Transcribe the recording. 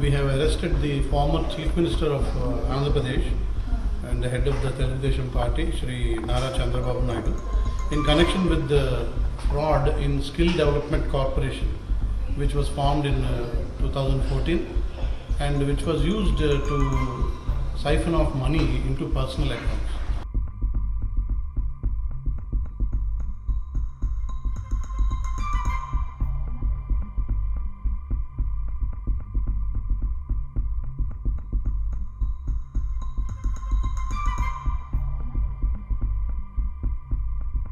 we have arrested the former Chief Minister of uh, Andhra Pradesh and the head of the Telugudesam party, Sri Nara Chandrababu Naidu, in connection with the fraud in Skill Development Corporation, which was formed in uh, 2014 and which was used uh, to siphon off money into personal accounts.